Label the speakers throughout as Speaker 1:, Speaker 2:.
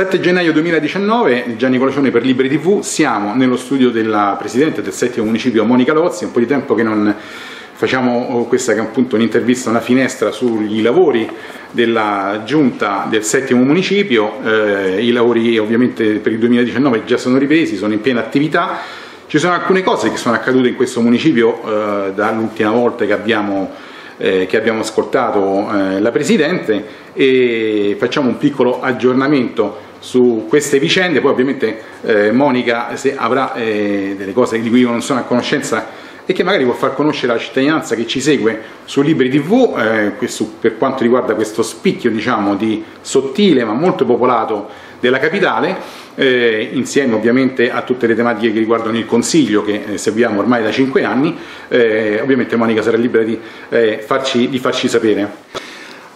Speaker 1: 7 gennaio 2019, Gianni Colacione per Liberi TV, siamo nello studio della Presidente del settimo municipio Monica Lozzi, un po' di tempo che non facciamo questa che è appunto un'intervista, una finestra sugli lavori della giunta del settimo municipio, eh, i lavori ovviamente per il 2019 già sono ripresi, sono in piena attività, ci sono alcune cose che sono accadute in questo municipio eh, dall'ultima volta che abbiamo, eh, che abbiamo ascoltato eh, la Presidente. E facciamo un piccolo aggiornamento su queste vicende, poi ovviamente eh, Monica se avrà eh, delle cose di cui io non sono a conoscenza e che magari può far conoscere alla cittadinanza che ci segue su Libri TV, eh, questo, per quanto riguarda questo spicchio diciamo, di sottile ma molto popolato della capitale, eh, insieme ovviamente a tutte le tematiche che riguardano il Consiglio che eh, seguiamo ormai da cinque anni, eh, ovviamente Monica sarà libera di, eh, farci, di farci sapere.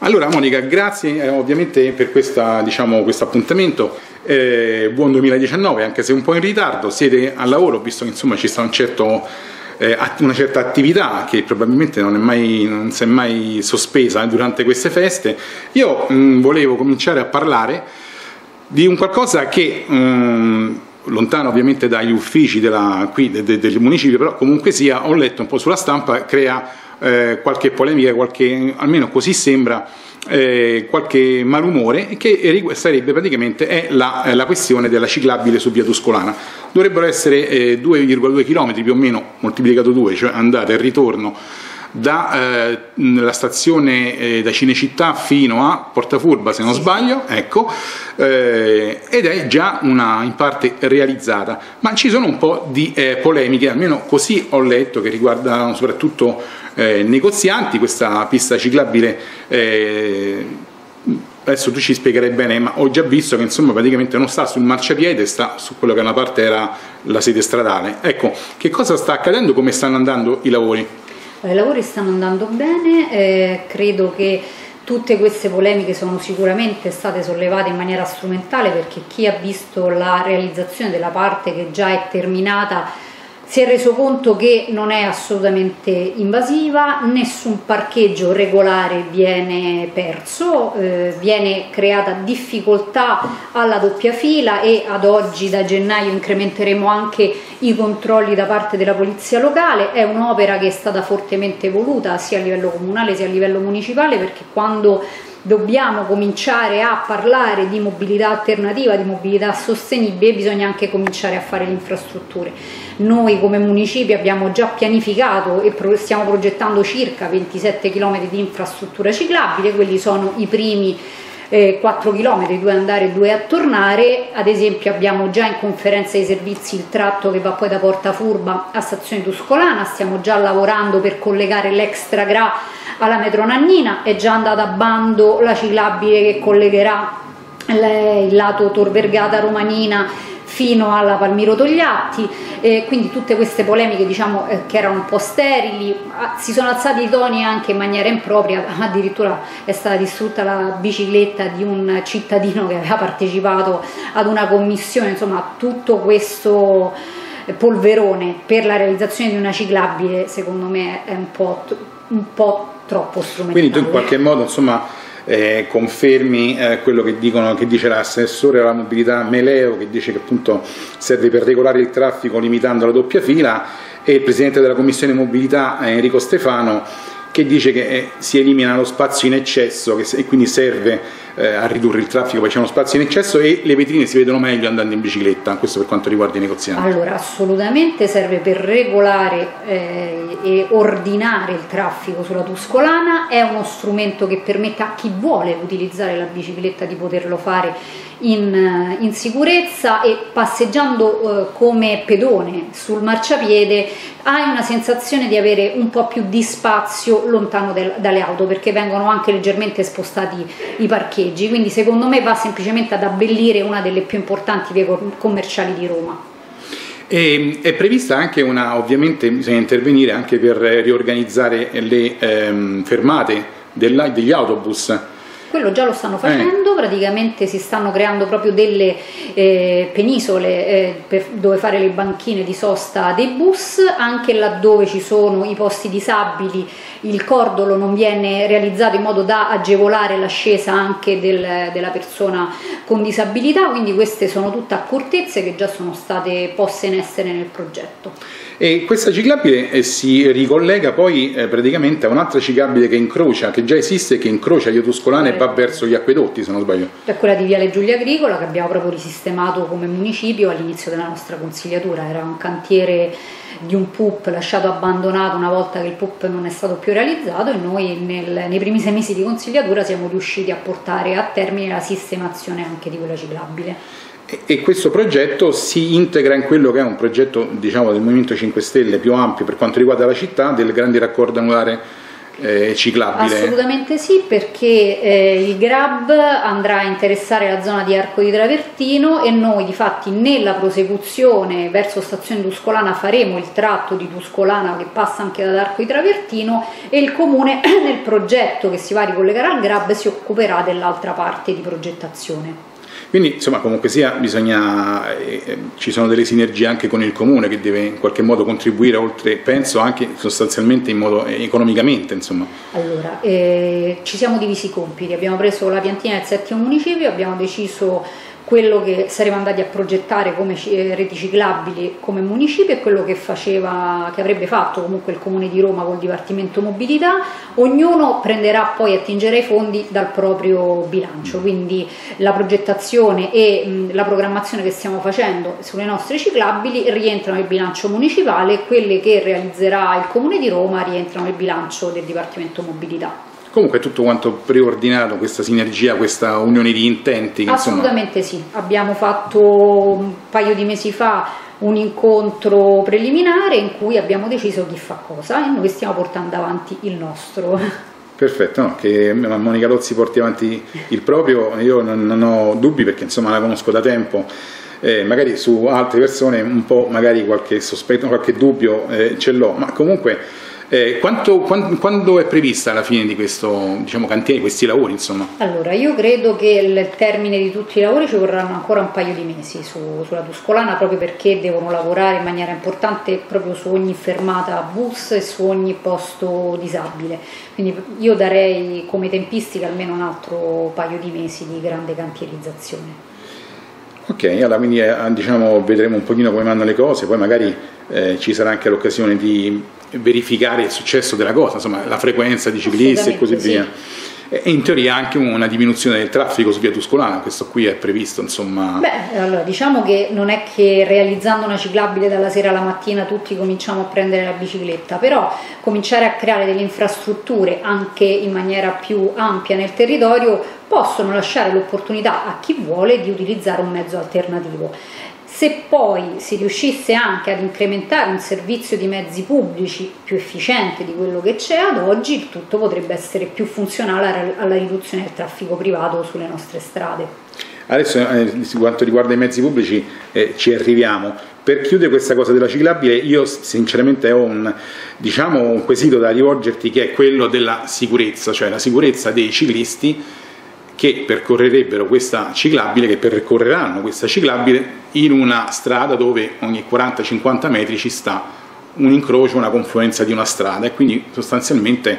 Speaker 1: Allora Monica, grazie eh, ovviamente per diciamo, questo appuntamento, eh, buon 2019 anche se un po' in ritardo, siete al lavoro visto che insomma ci sta un certo, eh, una certa attività che probabilmente non, mai, non si è mai sospesa eh, durante queste feste. Io mh, mm, volevo cominciare a parlare di un qualcosa che... Mh, mm, lontano ovviamente dagli uffici della, qui, de, de, del municipio, però comunque sia, ho letto un po' sulla stampa, crea eh, qualche polemica, qualche, almeno così sembra, eh, qualche malumore che sarebbe praticamente è la, la, questione della ciclabile su via Tuscolana. Dovrebbero essere eh, 2,2 km più o meno moltiplicato 2, cioè andata e ritorno dalla eh, stazione eh, da Cinecittà fino a Portafurba se non sbaglio ecco, eh, ed è già una in parte realizzata ma ci sono un po' di eh, polemiche almeno così ho letto che riguardano soprattutto eh, negozianti questa pista ciclabile eh, adesso tu ci spiegherai bene, ma ho già visto che insomma praticamente non sta sul marciapiede, sta su quello che una parte era la sede stradale. Ecco, che cosa sta accadendo, come stanno andando i lavori?
Speaker 2: I lavori stanno andando bene, eh, credo che tutte queste polemiche sono sicuramente state sollevate in maniera strumentale perché chi ha visto la realizzazione della parte che già è terminata si è reso conto che non è assolutamente invasiva, nessun parcheggio regolare viene perso, eh, viene creata difficoltà alla doppia fila e ad oggi da gennaio incrementeremo anche i controlli da parte della polizia locale, è un'opera che è stata fortemente voluta sia a livello comunale sia a livello municipale perché quando dobbiamo cominciare a parlare di mobilità alternativa, di mobilità sostenibile, bisogna anche cominciare a fare le infrastrutture. Noi come municipio abbiamo già pianificato e stiamo progettando circa 27 km di infrastruttura ciclabile, quelli sono i primi eh, 4 km, due andare e due a tornare, ad esempio abbiamo già in conferenza dei servizi il tratto che va poi da Porta Furba a Stazione Tuscolana, stiamo già lavorando per collegare l'extra gra alla metro Nannina, è già andata a bando la ciclabile che collegherà il lato Tor Vergata Romanina fino alla Palmiro Togliatti, eh, quindi tutte queste polemiche diciamo, eh, che erano un po' sterili, si sono alzati i toni anche in maniera impropria, addirittura è stata distrutta la bicicletta di un cittadino che aveva partecipato ad una commissione, insomma tutto questo polverone per la realizzazione di una ciclabile secondo me è un po', un po troppo strumentale.
Speaker 1: Quindi tu in qualche modo insomma eh, confermi eh, quello che, dicono, che dice l'assessore alla mobilità Meleo che dice che appunto serve per regolare il traffico limitando la doppia fila e il presidente della commissione mobilità Enrico Stefano che dice che eh, si elimina lo spazio in eccesso che, e quindi serve eh, a ridurre il traffico, poi c'è uno spazio in eccesso e le vetrine si vedono meglio andando in bicicletta, questo per quanto riguarda i negozianti.
Speaker 2: Allora, assolutamente serve per regolare eh, e ordinare il traffico sulla Tuscolana, è uno strumento che permette a chi vuole utilizzare la bicicletta di poterlo fare in, in sicurezza e passeggiando eh, come pedone sul marciapiede hai una sensazione di avere un po' più di spazio lontano del, dalle auto perché vengono anche leggermente spostati i parcheggi, quindi secondo me va semplicemente ad abbellire una delle più importanti vie commerciali di Roma.
Speaker 1: E, è prevista anche una, ovviamente bisogna intervenire anche per riorganizzare le ehm, fermate della, degli autobus
Speaker 2: quello già lo stanno facendo, eh. praticamente si stanno creando proprio delle eh, penisole eh, per, dove fare le banchine di sosta dei bus, anche laddove ci sono i posti disabili il cordolo non viene realizzato in modo da agevolare l'ascesa anche del, della persona con disabilità, quindi queste sono tutte accortezze che già sono state poste in essere nel progetto.
Speaker 1: E questa ciclabile eh, si ricollega poi eh, praticamente a un'altra ciclabile che incrocia, che già esiste, che incrocia Via Tuscolana e va verso gli acquedotti, se non sbaglio.
Speaker 2: È quella di Viale Giulia Agricola che abbiamo proprio risistemato come municipio all'inizio della nostra consigliatura, era un cantiere di un PUP lasciato abbandonato una volta che il PUP non è stato più realizzato e noi nel, nei primi sei mesi di consigliatura siamo riusciti a portare a termine la sistemazione anche di quella ciclabile
Speaker 1: e questo progetto si integra in quello che è un progetto diciamo, del Movimento 5 Stelle più ampio per quanto riguarda la città, del grande raccordo anulare eh, ciclabile?
Speaker 2: Assolutamente sì, perché eh, il GRAB andrà a interessare la zona di Arco di Travertino e noi di fatti nella prosecuzione verso stazione Tuscolana faremo il tratto di Tuscolana che passa anche ad Arco di Travertino e il comune nel progetto che si va a ricollegare al GRAB si occuperà dell'altra parte di progettazione.
Speaker 1: Quindi insomma comunque sia bisogna, eh, eh, ci sono delle sinergie anche con il comune che deve in qualche modo contribuire oltre, penso anche sostanzialmente in modo eh, economicamente insomma.
Speaker 2: Allora, eh, ci siamo divisi i compiti, abbiamo preso la piantina del settimo municipio, abbiamo deciso quello che saremmo andati a progettare come eh, reti ciclabili come municipio e quello che, faceva, che avrebbe fatto comunque il Comune di Roma col Dipartimento Mobilità, ognuno prenderà poi attingerà i fondi dal proprio bilancio, quindi la progettazione e la programmazione che stiamo facendo sulle nostre ciclabili rientrano nel bilancio municipale e quelle che realizzerà il Comune di Roma rientrano nel bilancio del Dipartimento Mobilità.
Speaker 1: Comunque tutto quanto preordinato, questa sinergia, questa unione di intenti?
Speaker 2: Assolutamente
Speaker 1: insomma...
Speaker 2: sì, abbiamo fatto un paio di mesi fa un incontro preliminare in cui abbiamo deciso chi fa cosa e noi stiamo portando avanti il nostro.
Speaker 1: Perfetto, no, che Monica Lozzi porti avanti il proprio, io non, non ho dubbi perché insomma la conosco da tempo. Eh, magari su altre persone un po' magari qualche sospetto, qualche dubbio eh, ce l'ho, ma comunque eh, quanto, quando, quando, è prevista la fine di questo diciamo, cantiere, questi lavori? Insomma?
Speaker 2: Allora, io credo che il termine di tutti i lavori ci vorranno ancora un paio di mesi su, sulla Tuscolana, proprio perché devono lavorare in maniera importante proprio su ogni fermata bus e su ogni posto disabile. Quindi io darei come tempistica almeno un altro paio di mesi di grande cantierizzazione.
Speaker 1: Ok, allora quindi eh, diciamo, vedremo un pochino come vanno le cose, poi magari eh, ci sarà anche l'occasione di verificare il successo della cosa, insomma la frequenza di ciclisti e così via. E in teoria anche una diminuzione del traffico su via Tuscolana, questo qui è previsto insomma.
Speaker 2: Beh, allora diciamo che non è che realizzando una ciclabile dalla sera alla mattina tutti cominciamo a prendere la bicicletta, però cominciare a creare delle infrastrutture anche in maniera più ampia nel territorio possono lasciare l'opportunità a chi vuole di utilizzare un mezzo alternativo. Se poi si riuscisse anche ad incrementare un servizio di mezzi pubblici più efficiente di quello che c'è ad oggi, il tutto potrebbe essere più funzionale alla riduzione del traffico privato sulle nostre strade.
Speaker 1: Adesso eh, quanto riguarda i mezzi pubblici eh, ci arriviamo. Per chiudere questa cosa della ciclabile io sinceramente ho un, diciamo, un quesito da rivolgerti che è quello della sicurezza, cioè la sicurezza dei ciclisti che percorrerebbero questa ciclabile, che percorreranno questa ciclabile in una strada dove ogni 40-50 metri ci sta un incrocio, una confluenza di una strada. E quindi sostanzialmente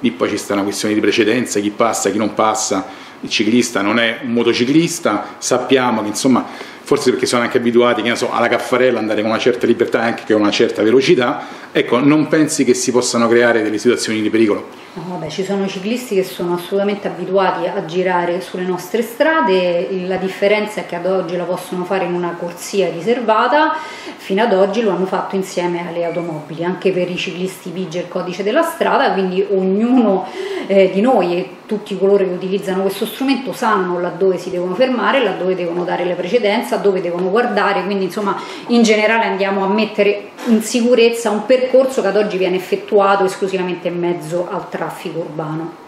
Speaker 1: lì poi ci sta una questione di precedenza, chi passa, chi non passa, il ciclista non è un motociclista, sappiamo che insomma forse perché sono anche abituati so, alla caffarella, andare con una certa libertà e anche con una certa velocità, ecco, non pensi che si possano creare delle situazioni di pericolo?
Speaker 2: Vabbè, ci sono ciclisti che sono assolutamente abituati a girare sulle nostre strade, la differenza è che ad oggi la possono fare in una corsia riservata, fino ad oggi lo hanno fatto insieme alle automobili, anche per i ciclisti vige il codice della strada, quindi ognuno eh, di noi e tutti coloro che utilizzano questo strumento sanno laddove si devono fermare, laddove devono dare le precedenze, a dove devono guardare, quindi insomma in generale andiamo a mettere in sicurezza un percorso che ad oggi viene effettuato esclusivamente in mezzo al traffico urbano.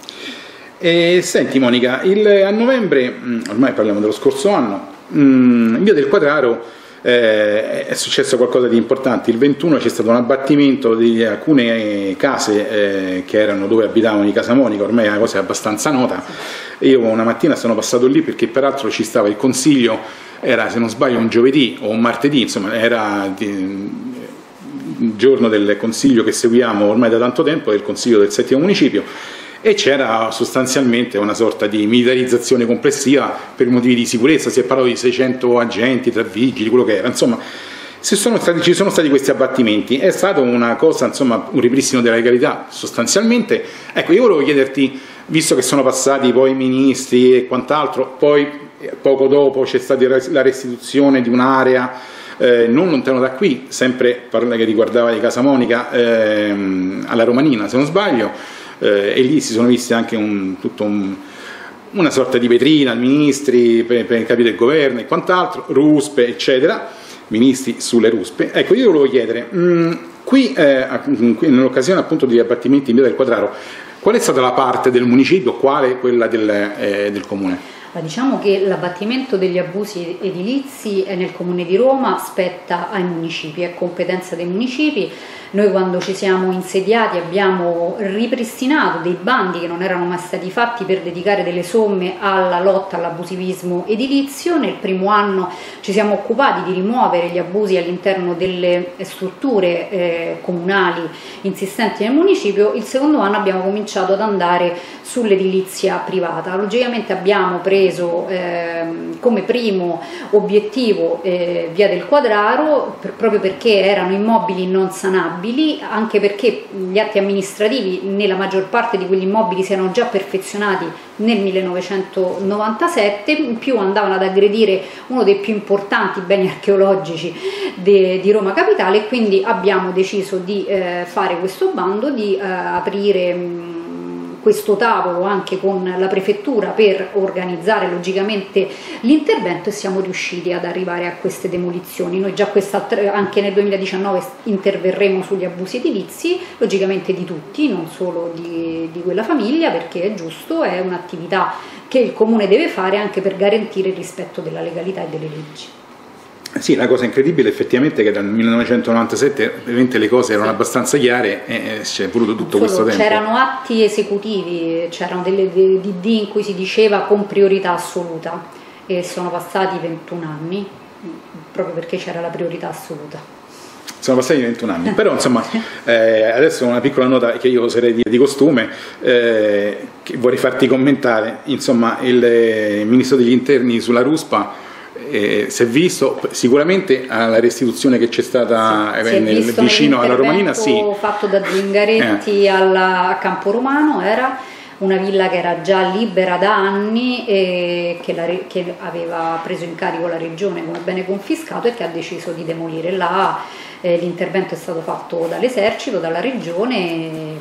Speaker 1: E, senti Monica, il, a novembre, mm, ormai parliamo dello scorso anno, in mm, via del Quadraro eh, è successo qualcosa di importante. Il 21 c'è stato un abbattimento di alcune case eh, che erano dove abitavano i Casamonica, ormai è una cosa abbastanza nota. Io una mattina sono passato lì perché peraltro ci stava il consiglio, era se non sbaglio un giovedì o un martedì, insomma era il giorno del consiglio che seguiamo ormai da tanto tempo, del consiglio del settimo municipio e c'era sostanzialmente una sorta di militarizzazione complessiva per motivi di sicurezza, si è parlato di 600 agenti, tre vigili, quello che era, insomma sono stati, ci sono stati questi abbattimenti, è stato una cosa, insomma, un ripristino della legalità sostanzialmente. Ecco, io volevo chiederti, visto che sono passati poi i ministri e quant'altro, poi poco dopo c'è stata la restituzione di un'area eh, non lontano da qui, sempre parla che riguardava di Casa Monica, ehm, alla Romanina se non sbaglio, eh, e lì si sono visti anche un, un, una sorta di vetrina, ministri per, per il governo e quant'altro, ruspe eccetera, ministri sulle ruspe. Ecco, io volevo chiedere, mh, mm, qui, eh, nell'occasione appunto degli abbattimenti in via del Quadraro, qual è stata la parte del municipio, quale quella del, eh, del comune?
Speaker 2: Diciamo che l'abbattimento degli abusi edilizi nel Comune di Roma spetta ai municipi, è competenza dei municipi noi quando ci siamo insediati abbiamo ripristinato dei bandi che non erano mai stati fatti per dedicare delle somme alla lotta all'abusivismo edilizio. Nel primo anno ci siamo occupati di rimuovere gli abusi all'interno delle strutture eh, comunali insistenti nel municipio. Il secondo anno abbiamo cominciato ad andare sull'edilizia privata. Logicamente abbiamo preso eh, come primo obiettivo eh, Via del Quadraro per, proprio perché erano immobili non sanabili anche perché gli atti amministrativi nella maggior parte di quegli immobili si erano già perfezionati nel 1997, in più andavano ad aggredire uno dei più importanti beni archeologici de, di Roma Capitale e quindi abbiamo deciso di eh, fare questo bando, di eh, aprire... Mh, questo tavolo anche con la prefettura per organizzare logicamente l'intervento e siamo riusciti ad arrivare a queste demolizioni. Noi già anche nel 2019 interverremo sugli abusi edilizi, logicamente di tutti, non solo di, di quella famiglia, perché è giusto, è un'attività che il comune deve fare anche per garantire il rispetto della legalità e delle leggi.
Speaker 1: Sì, la cosa incredibile effettivamente è che dal 1997 le cose erano sì. abbastanza chiare e c'è voluto tutto Solo, questo tempo.
Speaker 2: C'erano atti esecutivi, c'erano delle DD in cui si diceva con priorità assoluta e sono passati 21 anni proprio perché c'era la priorità assoluta.
Speaker 1: Sono passati 21 anni, però insomma eh, adesso una piccola nota che io userei di, di costume, eh, che vorrei farti commentare, insomma il, il Ministro degli Interni sulla Ruspa eh, si è visto sicuramente alla restituzione che c'è stata
Speaker 2: sì, eh, nel,
Speaker 1: vicino alla Romanina sì.
Speaker 2: fatto da Zingaretti eh. alla, a Campo Romano era una villa che era già libera da anni e che, la, che aveva preso in carico la regione come bene confiscato e che ha deciso di demolire là eh, l'intervento è stato fatto dall'esercito, dalla regione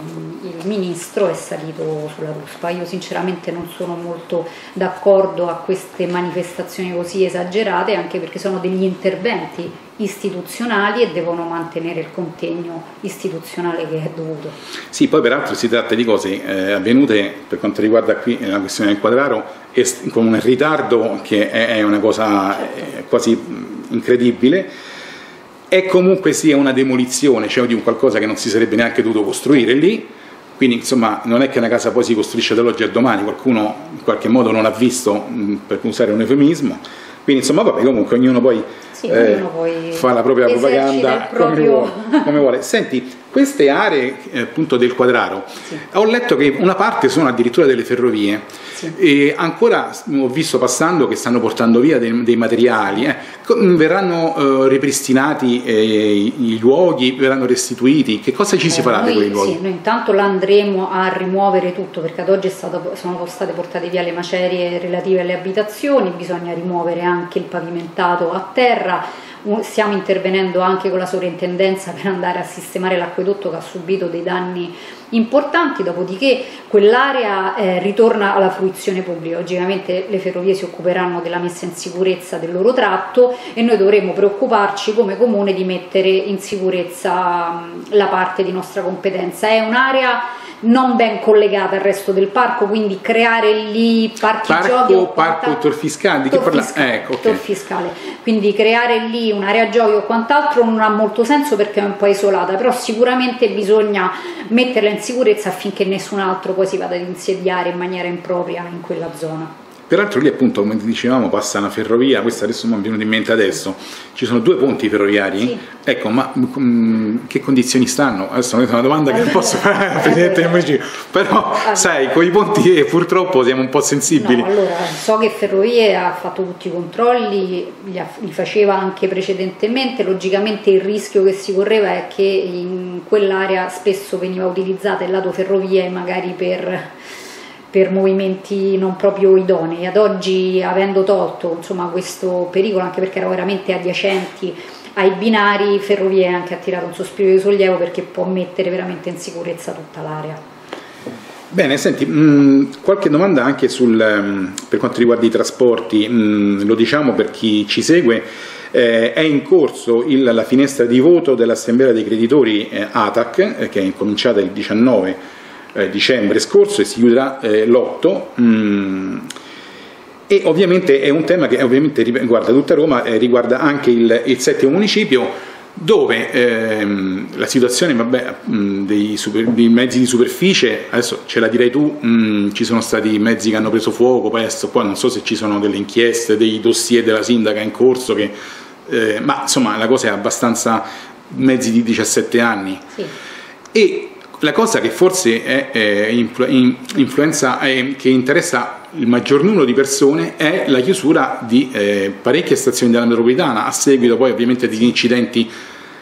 Speaker 2: il ministro è salito sulla ruspa. Io sinceramente non sono molto d'accordo a queste manifestazioni così esagerate, anche perché sono degli interventi istituzionali e devono mantenere il contegno istituzionale che è dovuto.
Speaker 1: Sì, poi peraltro si tratta di cose eh, avvenute per quanto riguarda qui la questione del quadraro con un ritardo che è una cosa certo. quasi incredibile è comunque sia una demolizione, cioè di un qualcosa che non si sarebbe neanche dovuto costruire lì, quindi insomma non è che una casa poi si costruisce dall'oggi al domani, qualcuno in qualche modo non ha visto, per usare un eufemismo, quindi insomma vabbè comunque ognuno poi,
Speaker 2: sì, eh, ognuno
Speaker 1: fa la propria propaganda proprio... come, vuole, come vuole. Senti, queste aree eh, appunto del quadraro, sì. ho letto che una parte sono addirittura delle ferrovie sì. e ancora ho visto passando che stanno portando via dei, dei materiali, eh. verranno eh, ripristinati eh, i luoghi, verranno restituiti, che cosa ci si farà
Speaker 2: noi,
Speaker 1: di quei luoghi?
Speaker 2: Sì, noi intanto là andremo a rimuovere tutto perché ad oggi stato, sono state portate via le macerie relative alle abitazioni, bisogna rimuovere anche il pavimentato a terra stiamo intervenendo anche con la sovrintendenza per andare a sistemare l'acquedotto che ha subito dei danni importanti, dopodiché quell'area eh, ritorna alla fruizione pubblica, logicamente le ferrovie si occuperanno della messa in sicurezza del loro tratto e noi dovremo preoccuparci come comune di mettere in sicurezza mh, la parte di nostra competenza. È un'area non ben collegata al resto del parco, quindi creare lì parchi
Speaker 1: parco,
Speaker 2: giochi o
Speaker 1: parco tor fiscale, di che parla? Ecco, ok.
Speaker 2: tor fiscale. Quindi creare lì un'area giochi o quant'altro non ha molto senso perché è un po' isolata, però sicuramente bisogna metterla in sicurezza affinché nessun altro poi si vada ad insediare in maniera impropria in quella zona.
Speaker 1: Peraltro lì appunto, come dicevamo, passa una ferrovia, questo adesso mi è venuto in mente adesso, ci sono due ponti ferroviari,
Speaker 2: Sì.
Speaker 1: ecco, ma mm, che condizioni stanno? Adesso è una domanda che non posso fare al Presidente del Municipio, però sai, con i ponti eh, purtroppo siamo un po' sensibili.
Speaker 2: No, allora, so che Ferrovie ha fatto tutti i controlli, li, ha- li faceva anche precedentemente, logicamente il rischio che si correva è che in quell'area spesso veniva utilizzata il lato ferrovie magari per, per movimenti non proprio idonei. Ad oggi, avendo tolto insomma, questo pericolo, anche perché erano veramente adiacenti ai binari, Ferrovie anche attirato un sospiro di sollievo perché può mettere veramente in sicurezza tutta l'area.
Speaker 1: Bene, senti, mh, qualche domanda anche sul, ehm, per quanto riguarda i trasporti, mh, lo diciamo per chi ci segue, eh, è in corso il- la finestra di voto dell'Assemblea dei creditori eh, ATAC, eh, che è cominciata il 19 eh, dicembre scorso e si chiuderà eh, l'8. mh, e ovviamente è un tema che ovviamente riguarda tutta Roma, eh, riguarda anche il, il settimo municipio, dove ehm, la situazione vabbè, mh, dei, super- dei mezzi di superficie, adesso ce la direi tu, mh, ci sono stati mezzi che hanno preso fuoco, poi, adesso, poi non so se ci sono delle inchieste, dei dossier della sindaca in corso, che, eh, ma insomma la cosa è abbastanza mezzi di 17 anni.
Speaker 2: Sì.
Speaker 1: E la cosa che forse è, eh, influ- in- influenza, eh, che interessa il maggior numero di persone è la chiusura di eh, parecchie stazioni della metropolitana, a seguito poi ovviamente degli incidenti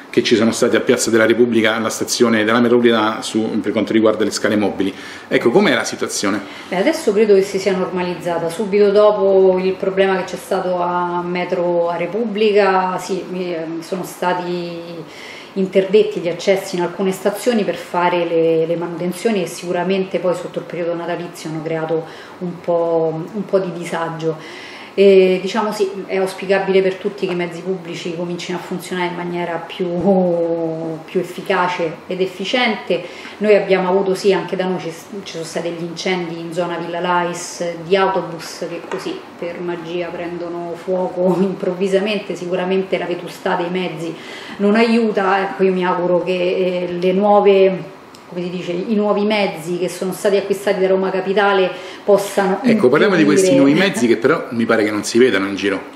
Speaker 1: che ci sono stati a Piazza della Repubblica, alla stazione della metropolitana su- per quanto riguarda le scale mobili. Ecco, com'è la situazione?
Speaker 2: Beh, adesso credo che si sia normalizzata. Subito dopo il problema che c'è stato a Metro a Repubblica, sì, eh, sono stati interdetti gli accessi in alcune stazioni per fare le, le manutenzioni e sicuramente poi sotto il periodo natalizio hanno creato un po', un po' di disagio. E, diciamo sì, è auspicabile per tutti che i mezzi pubblici comincino a funzionare in maniera più, più efficace ed efficiente. Noi abbiamo avuto sì, anche da noi ci, ci sono stati degli incendi in zona Villa Lais di autobus che così per magia prendono fuoco improvvisamente, sicuramente la vetustà dei mezzi non aiuta, ecco io mi auguro che eh, le nuove come si dice, i nuovi mezzi che sono stati acquistati da Roma Capitale possano
Speaker 1: Ecco, parliamo di questi nuovi mezzi che però mi pare che non si vedano in giro.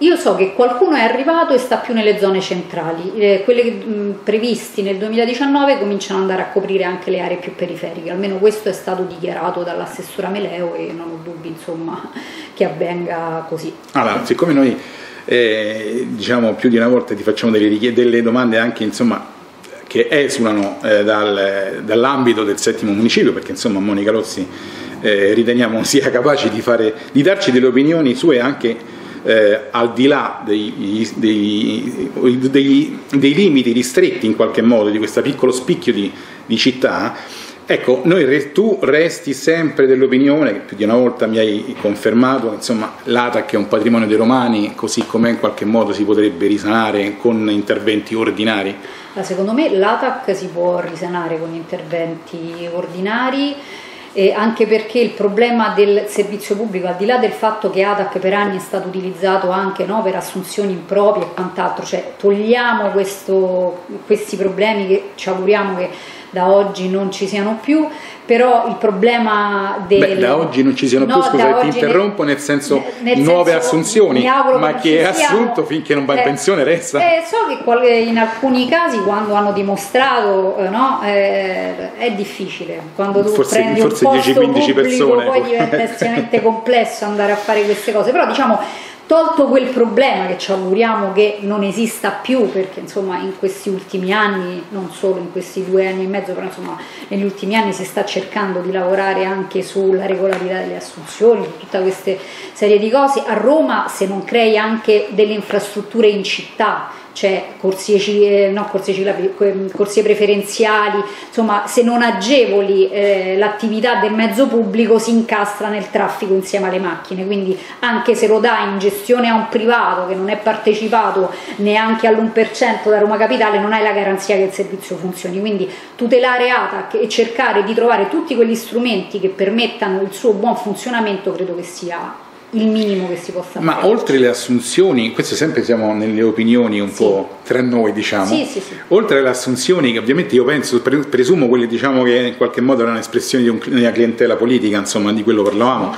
Speaker 2: Io so che qualcuno è arrivato e sta più nelle zone centrali, eh, quelle che, mh, previsti nel 2019 cominciano ad andare a coprire anche le aree più periferiche, almeno questo è stato dichiarato dall'assessore Ameleo e non ho dubbi insomma che avvenga così.
Speaker 1: Allora, siccome noi eh, diciamo più di una volta ti facciamo delle, delle domande anche insomma che esulano eh, dal- dall'ambito del settimo municipio, perché insomma Monica Lozzi eh, riteniamo sia capace di, fare, di darci delle opinioni sue anche eh, al di là dei, dei- dei- dei limiti ristretti in qualche modo di questo piccolo spicchio di, di città. Ecco, noi tu resti sempre dell'opinione, più di una volta mi hai confermato, insomma, l'ATAC è un patrimonio dei romani, così com'è in qualche modo si potrebbe risanare con interventi ordinari.
Speaker 2: Secondo me l'ATAC si può risanare con interventi ordinari. eh, anche perché il problema del servizio pubblico, al di là del fatto che ATAC per anni è stato utilizzato anche no, per assunzioni improprie e quant'altro, cioè togliamo questo- questi problemi che ci auguriamo che da oggi non ci siano più, però il problema del...
Speaker 1: Beh, da oggi non ci siano
Speaker 2: No,
Speaker 1: più, scusa ti interrompo,
Speaker 2: nel-
Speaker 1: nel senso
Speaker 2: nel
Speaker 1: nuove
Speaker 2: senso,
Speaker 1: assunzioni, ma chi è assunto finché non va in
Speaker 2: Eh,
Speaker 1: pensione resta.
Speaker 2: eh, so che in alcuni casi quando hanno dimostrato eh, no, eh, è difficile, quando tu
Speaker 1: Forse-
Speaker 2: prendi
Speaker 1: forse
Speaker 2: un posto
Speaker 1: 10-15
Speaker 2: pubblico
Speaker 1: persone,
Speaker 2: poi diventa estremamente complesso andare a fare queste cose, però diciamo tolto quel problema che ci auguriamo che non esista più perché insomma in questi ultimi anni, non solo in questi due anni e mezzo, però insomma negli ultimi anni si sta cercando di lavorare anche sulla regolarità delle assunzioni, su tutta questa serie di cose. A Roma se non crei anche delle infrastrutture in città, cioè corsie, eh, no, corsie, corsie preferenziali, insomma se non agevoli eh, l'attività del mezzo pubblico si incastra nel traffico insieme alle macchine, quindi anche se lo dai in gestione a un privato che non è partecipato neanche all'1% da Roma Capitale non hai la garanzia che il servizio funzioni, quindi tutelare ATAC e cercare di trovare tutti quegli strumenti che permettano il suo buon funzionamento credo che sia il minimo che si possa
Speaker 1: Ma
Speaker 2: fare.
Speaker 1: Ma oltre le assunzioni, questo sempre siamo nelle opinioni un sì. po' tra noi diciamo,
Speaker 2: sì, sì,
Speaker 1: oltre alle assunzioni che ovviamente io penso, presumo quelle diciamo che in qualche modo erano espressioni di, un, una clientela politica, insomma di quello parlavamo,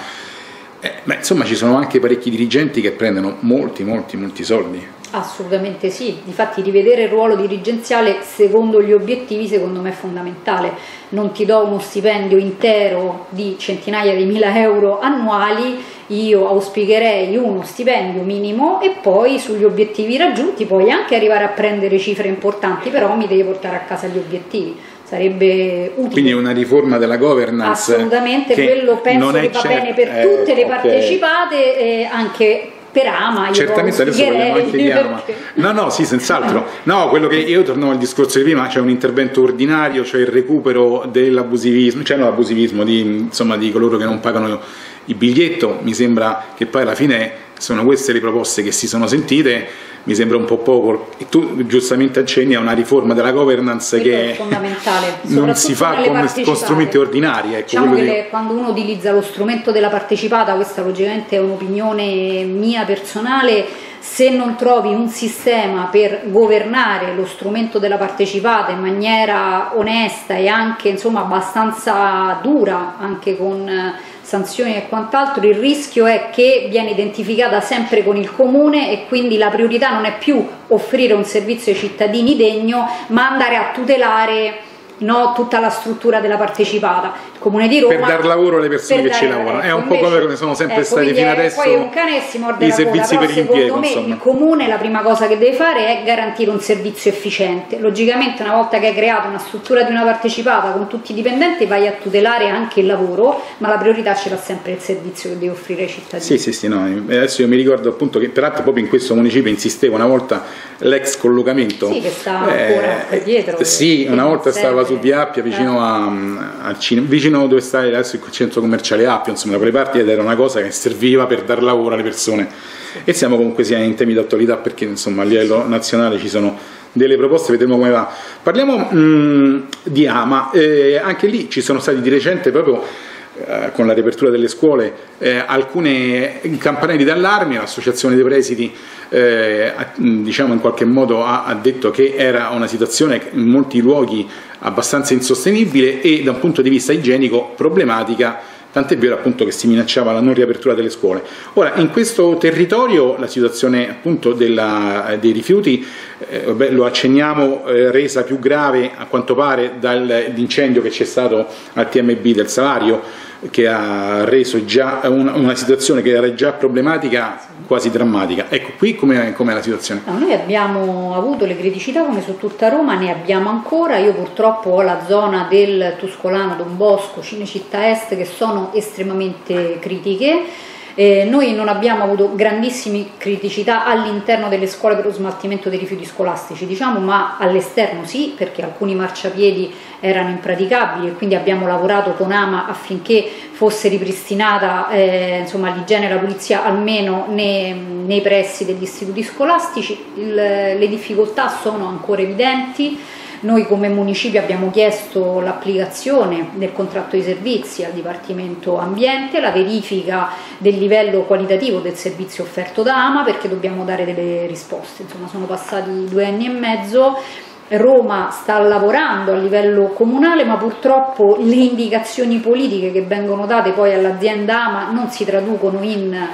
Speaker 1: eh, ma insomma ci sono anche parecchi dirigenti che prendono molti molti molti soldi.
Speaker 2: Assolutamente sì, difatti rivedere il ruolo dirigenziale secondo gli obiettivi secondo me è fondamentale, non ti do uno stipendio intero di centinaia di mila euro annuali, io auspicherei uno stipendio minimo e poi sugli obiettivi raggiunti puoi anche arrivare a prendere cifre importanti, però mi devi portare a casa gli obiettivi sarebbe utile.
Speaker 1: Quindi una riforma della governance.
Speaker 2: Assolutamente, quello penso che va bene per eh, tutte le okay. partecipate, eh, anche per Ama.
Speaker 1: Certamente adesso parliamo anche di Ama. No, no, sì, senz'altro. No, quello che io torno al discorso di prima, c'è un intervento ordinario, cioè il recupero dell'abusivismo, cioè non l'abusivismo di, insomma, di coloro che non pagano il biglietto, mi sembra che poi alla fine sono queste le proposte che si sono sentite mi sembra un po' poco. E tu giustamente accenni a una riforma della governance
Speaker 2: quello
Speaker 1: che non si fa con, con, strumenti ordinari. Ecco,
Speaker 2: diciamo che le, quando uno utilizza lo strumento della partecipata, questa logicamente è un'opinione mia personale, se non trovi un sistema per governare lo strumento della partecipata in maniera onesta e anche insomma abbastanza dura, anche con sanzioni e quant'altro, il rischio è che viene identificata sempre con il comune e quindi la priorità non è più offrire un servizio ai cittadini degno, ma andare a tutelare no, tutta la struttura della partecipata. Comune di Roma
Speaker 1: per dar lavoro alle persone che ci lavorano. È un po' come sono sempre ecco, stati fino adesso
Speaker 2: poi un cane si morde
Speaker 1: i servizi
Speaker 2: coda,
Speaker 1: per l'impiego.
Speaker 2: Me,
Speaker 1: insomma.
Speaker 2: il Comune la prima cosa che deve fare è garantire un servizio efficiente. Logicamente una volta che hai creato una struttura di una partecipata con tutti i dipendenti vai a tutelare anche il lavoro, ma la priorità ce l'ha sempre il servizio che devi offrire ai cittadini.
Speaker 1: Sì, sì, sì, no. adesso io mi ricordo appunto che peraltro proprio in questo municipio insisteva una volta l'ex collocamento.
Speaker 2: Sì, che sta ancora eh, dietro.
Speaker 1: Sì, una volta stava su Via Appia vicino vicino, a, a cinema, vicino dove sta adesso il centro commerciale Appio, insomma da quelle parti ed era una cosa che serviva per dar lavoro alle persone e siamo comunque sia in temi di attualità perché insomma a livello nazionale ci sono delle proposte, vedremo come va. Parliamo mh, di Ama, eh, anche lì ci sono stati di recente proprio eh, con la riapertura delle scuole eh, alcune campanelli d'allarme, l'associazione dei presidi eh, diciamo in qualche modo ha, ha, detto che era una situazione in molti luoghi abbastanza insostenibile e da un punto di vista igienico problematica tant'è vero appunto che si minacciava la non riapertura delle scuole. Ora, in questo territorio la situazione appunto della, dei rifiuti, eh, vabbè, lo accenniamo, eh, resa più grave a quanto pare dall'incendio che c'è stato al TMB del Salario, che ha reso già una, una, situazione che era già problematica quasi drammatica. Ecco, qui com'è, com'è la situazione?
Speaker 2: No, noi abbiamo avuto le criticità come su tutta Roma, ne abbiamo ancora, io purtroppo ho la zona del Tuscolano, Don Bosco, Cinecittà Est che sono estremamente critiche eh, noi non abbiamo avuto grandissime criticità all'interno delle scuole per lo smaltimento dei rifiuti scolastici, diciamo, ma all'esterno sì, perché alcuni marciapiedi erano impraticabili e quindi abbiamo lavorato con AMA affinché fosse ripristinata eh, l'igiene e la pulizia almeno nei, nei pressi degli istituti scolastici. Il, le difficoltà sono ancora evidenti. Noi come municipio abbiamo chiesto l'applicazione del contratto di servizi al Dipartimento Ambiente, la verifica del livello qualitativo del servizio offerto da AMA perché dobbiamo dare delle risposte. Insomma, sono passati due anni e mezzo. Roma sta lavorando a livello comunale, ma purtroppo le indicazioni politiche che vengono date poi all'azienda AMA non si traducono in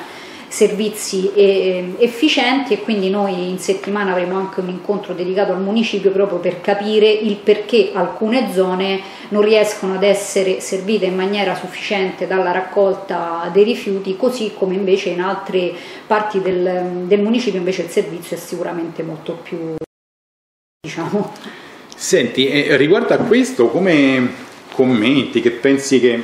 Speaker 2: servizi efficienti e quindi noi in settimana avremo anche un incontro dedicato al municipio proprio per capire il perché alcune zone non riescono ad essere servite in maniera sufficiente dalla raccolta dei rifiuti, così come invece in altre parti del, del municipio invece il servizio è sicuramente molto più diciamo.
Speaker 1: Senti, eh, riguardo a questo, come commenti, che pensi che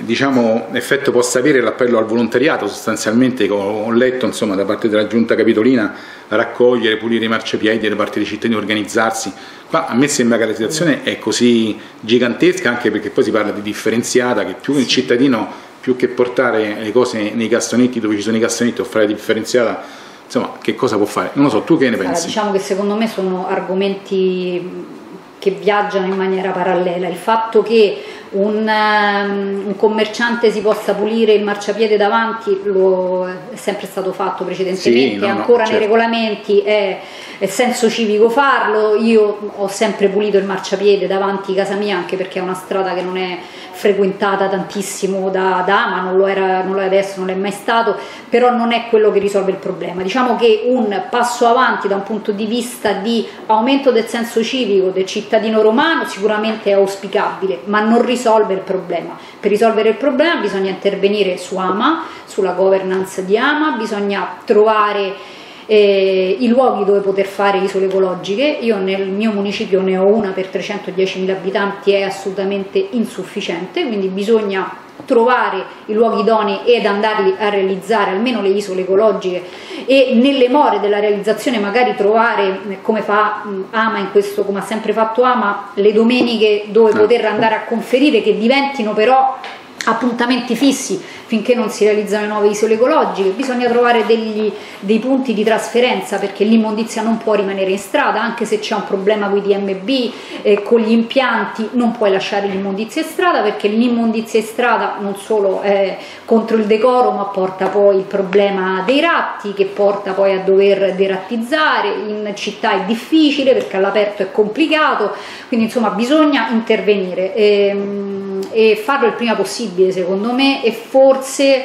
Speaker 1: diciamo, effetto possa avere l'appello al volontariato? Sostanzialmente ho letto insomma, da parte della giunta capitolina raccogliere, pulire i marciapiedi da parte dei cittadini organizzarsi. Qua a me sembra che la situazione è così gigantesca anche perché poi si parla di differenziata che più il cittadino più che portare le cose nei cassonetti dove ci sono i cassonetti o fare la differenziata, insomma, che cosa può fare? Non lo so, tu che ne pensi? Allora,
Speaker 2: diciamo che secondo me sono argomenti che viaggiano in maniera parallela. Il fatto che un, um, un, commerciante si possa pulire il marciapiede davanti lo, è sempre stato fatto precedentemente, sì, no, ancora no, certo. nei regolamenti è, è, senso civico farlo, io ho sempre pulito il marciapiede davanti a casa mia anche perché è una strada che non è frequentata tantissimo da, da Ama, non lo, era, non lo è adesso, non è mai stato, però non è quello che risolve il problema. Diciamo che un passo avanti da un punto di vista di aumento del senso civico del cittadino romano sicuramente è auspicabile, ma non risolve il problema. Per risolvere il problema bisogna intervenire su Ama, sulla governance di Ama, bisogna trovare eh, i luoghi dove poter fare isole ecologiche. Io nel mio municipio ne ho una per 310.000 abitanti, è assolutamente insufficiente, quindi bisogna trovare i luoghi idonei ed andarli a realizzare almeno le isole ecologiche e nelle more della realizzazione magari trovare come fa Ama in questo come ha sempre fatto Ama le domeniche dove ah. poter andare a conferire che diventino però appuntamenti fissi finché non si realizzano nuove isole ecologiche, bisogna trovare degli, dei punti di trasferenza perché l'immondizia non può rimanere in strada, anche se c'è un problema con i DMB, eh, con gli impianti non puoi lasciare l'immondizia in strada perché l'immondizia in strada non solo è contro il decoro ma porta poi il problema dei ratti che porta poi a dover derattizzare, in città è difficile perché all'aperto è complicato, quindi insomma bisogna intervenire. Ehm, e farlo il prima possibile secondo me e forse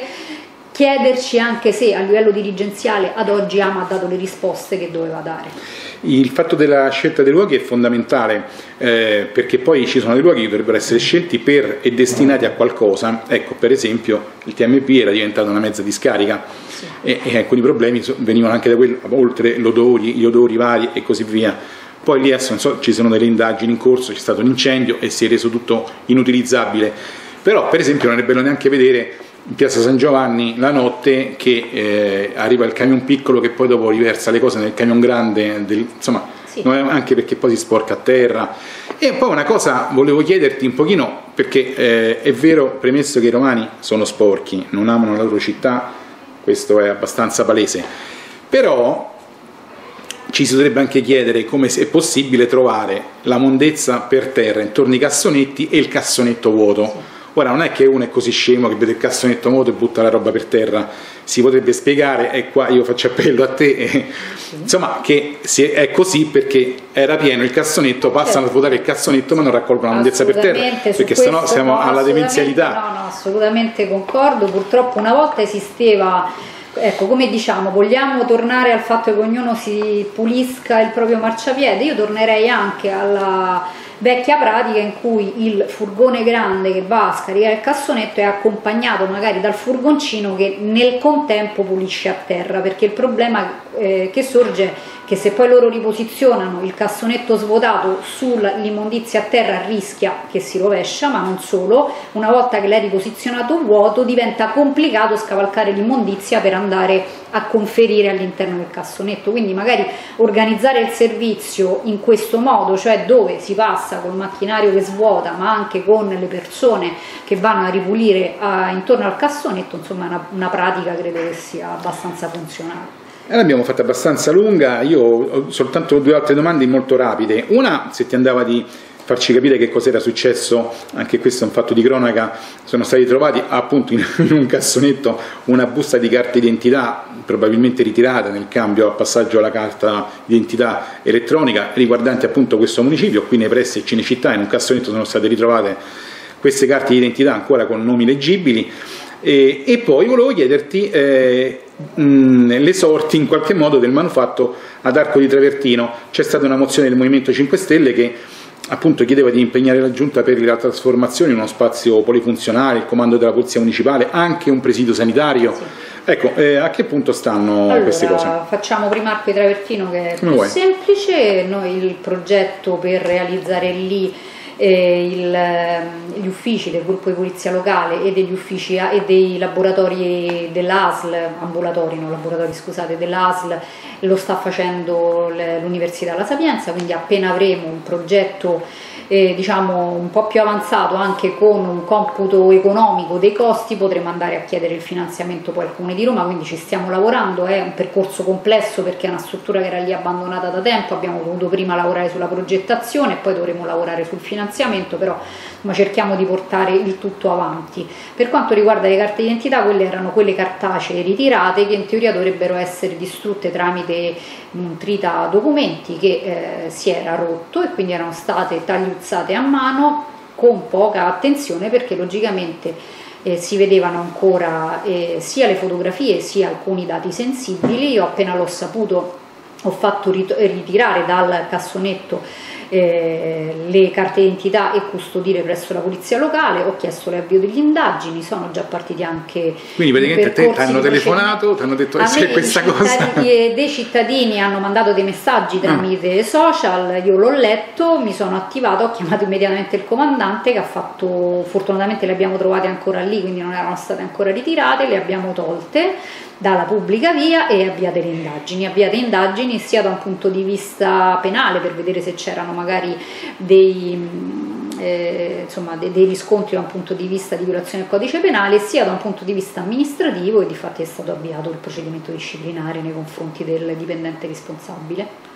Speaker 2: chiederci anche se a livello dirigenziale ad oggi Ama ha dato le risposte che doveva dare.
Speaker 1: Il fatto della scelta dei luoghi è fondamentale eh, perché poi ci sono dei luoghi che dovrebbero essere scelti per e destinati a qualcosa. Ecco, per esempio il TMP era diventato una mezza discarica sì. e, e, alcuni problemi venivano anche da quello, oltre l'odori, gli odori vari e così via poi lì adesso so, ci sono delle indagini in corso, c'è stato un incendio e si è reso tutto inutilizzabile. Però per esempio non è bello neanche vedere in piazza San Giovanni la notte che eh, arriva il camion piccolo che poi dopo riversa le cose nel camion grande, del, insomma sì. anche perché poi si sporca a terra. E poi una cosa volevo chiederti un pochino, perché eh, è vero, premesso che i romani sono sporchi, non amano la loro città, questo è abbastanza palese, però ci si dovrebbe anche chiedere come è possibile trovare la mondezza per terra intorno ai cassonetti e il cassonetto vuoto. Ora non è che uno è così scemo che vede il cassonetto vuoto e butta la roba per terra, si potrebbe spiegare, e qua io faccio appello a te, eh, insomma che è così perché era pieno il cassonetto, passano a svuotare il cassonetto ma non raccolgono la mondezza per terra, perché sennò siamo
Speaker 2: no,
Speaker 1: alla demenzialità.
Speaker 2: No, no, assolutamente concordo, purtroppo una volta esisteva Ecco, come diciamo, vogliamo tornare al fatto che ognuno si pulisca il proprio marciapiede? Io tornerei anche alla vecchia pratica in cui il furgone grande che va a scaricare il cassonetto è accompagnato magari dal furgoncino che nel contempo pulisce a terra, perché il problema eh, che sorge che se poi loro riposizionano il cassonetto svuotato sull'immondizia a terra rischia che si rovescia, ma non solo, una volta che l'hai riposizionato vuoto diventa complicato scavalcare l'immondizia per andare a conferire all'interno del cassonetto, quindi magari organizzare il servizio in questo modo, cioè dove si passa col macchinario che svuota ma anche con le persone che vanno a ripulire a, intorno al cassonetto, insomma è una, una pratica credo che sia abbastanza funzionale.
Speaker 1: L'abbiamo fatta abbastanza lunga, io ho soltanto due altre domande molto rapide. Una, se ti andava di farci capire che cos'era successo, anche questo è un fatto di cronaca, sono stati trovati appunto in, un cassonetto una busta di carta d'identità, probabilmente ritirata nel cambio al passaggio alla carta d'identità elettronica, riguardante appunto questo municipio, qui nei pressi di Cinecittà in un cassonetto sono state ritrovate queste carte d'identità ancora con nomi leggibili e, e poi volevo chiederti eh, mh, le sorti in qualche modo del manufatto ad Arco di Travertino. C'è stata una mozione del Movimento 5 Stelle che appunto chiedeva di impegnare la Giunta per la trasformazione in uno spazio polifunzionale, il comando della Polizia Municipale, anche un presidio sanitario. Sì. Ecco, eh, a che punto stanno
Speaker 2: allora,
Speaker 1: queste cose?
Speaker 2: Facciamo prima Arco di Travertino che è Come più vuoi. semplice, noi il progetto per realizzare lì eh, il, ehm, gli uffici del gruppo di polizia locale e degli uffici e dei laboratori dell'ASL, ambulatori, non laboratori scusate, dell'ASL lo sta facendo l'Università La Sapienza, quindi appena avremo un progetto eh, diciamo un po' più avanzato anche con un computo economico dei costi potremo andare a chiedere il finanziamento poi al Comune di Roma, quindi ci stiamo lavorando, è un percorso complesso perché è una struttura che era lì abbandonata da tempo, abbiamo dovuto prima lavorare sulla progettazione e poi dovremo lavorare sul finanziamento, però ma cerchiamo di portare il tutto avanti. Per quanto riguarda le carte d'identità, quelle erano quelle cartacee ritirate che in teoria dovrebbero essere distrutte tramite un trita documenti che eh, si era rotto e quindi erano state tagliuzzate a mano con poca attenzione perché logicamente eh, si vedevano ancora eh, sia le fotografie sia alcuni dati sensibili. Io appena l'ho saputo ho fatto ritirare dal cassonetto eh, le carte d'identità e custodire presso la polizia locale, ho chiesto l'avvio delle indagini, sono già partiti anche
Speaker 1: Quindi praticamente te ti hanno telefonato, ti hanno detto che c'è questa cosa?
Speaker 2: Dei cittadini hanno mandato dei messaggi tramite ah. social, io l'ho letto, mi sono attivato, ho chiamato immediatamente il comandante che ha fatto, fortunatamente le abbiamo trovate ancora lì, quindi non erano state ancora ritirate, le abbiamo tolte dalla pubblica via e avviate le indagini, avviate indagini sia da un punto di vista penale per vedere se c'erano magari dei, mm, eh, insomma, dei, dei, riscontri da un punto di vista di violazione del codice penale sia da un punto di vista amministrativo e di fatto è stato avviato il procedimento disciplinare nei confronti del dipendente responsabile.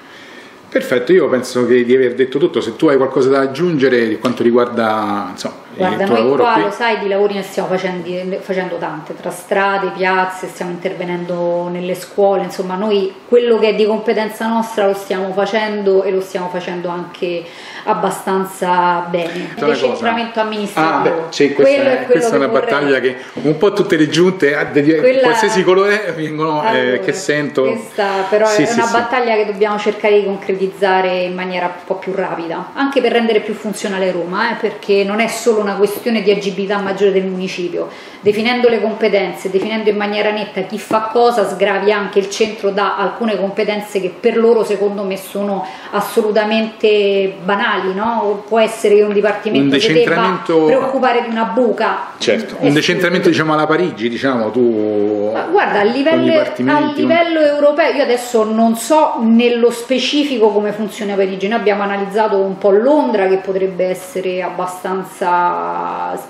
Speaker 1: Perfetto, io penso che di aver detto tutto, se tu hai qualcosa da aggiungere per quanto riguarda insomma,
Speaker 2: Guarda, noi qua qui. lo sai di lavori ne stiamo facendo, facendo tante, tra strade, piazze, stiamo intervenendo nelle scuole, insomma noi quello che è di competenza nostra lo stiamo facendo e lo stiamo facendo anche abbastanza bene. Il decentramento amministrativo. Ah, beh,
Speaker 1: sì, questa, è, è, questa è, una battaglia che un po' tutte le giunte di Quella, qualsiasi colore vengono, allora, eh, che sento.
Speaker 2: Questa però sì, è sì, una battaglia che dobbiamo cercare di concretizzare in maniera un po' più rapida, anche per rendere più funzionale Roma, eh, perché non è solo una questione di agibilità maggiore del municipio. Definendo le competenze, definendo in maniera netta chi fa cosa, sgravi anche il centro da alcune competenze che per loro secondo me sono assolutamente banali, no? può essere un dipartimento un decentramento... si debba preoccupare di una buca.
Speaker 1: Certo, un decentramento diciamo alla Parigi, diciamo tu...
Speaker 2: Ma guarda, a livello, a livello europeo, io adesso non so nello specifico come funziona Parigi, noi abbiamo analizzato un po' Londra che potrebbe essere abbastanza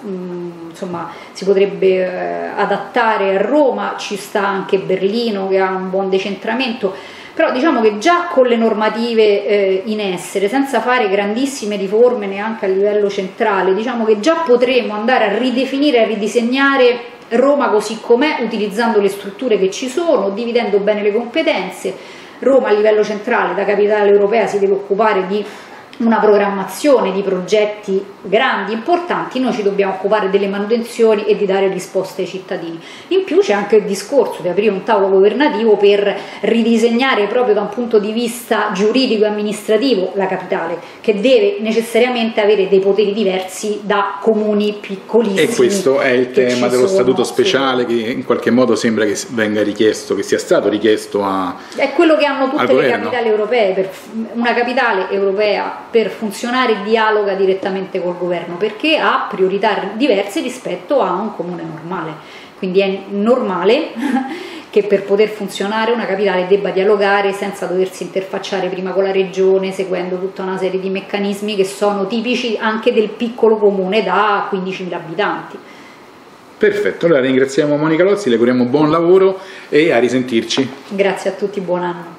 Speaker 2: Mm, insomma, si potrebbe eh, adattare a Roma, ci sta anche Berlino che ha un buon decentramento, però diciamo che già con le normative eh, in essere, senza fare grandissime riforme neanche a livello centrale, diciamo che già potremo andare a ridefinire a ridisegnare Roma così com'è, utilizzando le strutture che ci sono, dividendo bene le competenze. Roma a livello centrale, da capitale europea, si deve occupare di una programmazione di progetti grandi, importanti, noi ci dobbiamo occupare delle manutenzioni e di dare risposte ai cittadini. In più c'è anche il discorso di aprire un tavolo governativo per ridisegnare proprio da un punto di vista giuridico e amministrativo la capitale, che deve necessariamente avere dei poteri diversi da comuni piccolissimi.
Speaker 1: E questo è il tema dello sono, statuto speciale sì. che in qualche modo sembra che venga richiesto, che sia stato richiesto a...
Speaker 2: È quello che hanno tutte le capitali europee, per una capitale europea per funzionare dialoga direttamente col governo perché ha priorità diverse rispetto a un comune normale. Quindi è normale che per poter funzionare una capitale debba dialogare senza doversi interfacciare prima con la regione, seguendo tutta una serie di meccanismi che sono tipici anche del piccolo comune da 15.000 abitanti.
Speaker 1: Perfetto, allora ringraziamo Monica Lozzi, le auguriamo buon lavoro e a risentirci.
Speaker 2: Grazie a tutti, buon anno.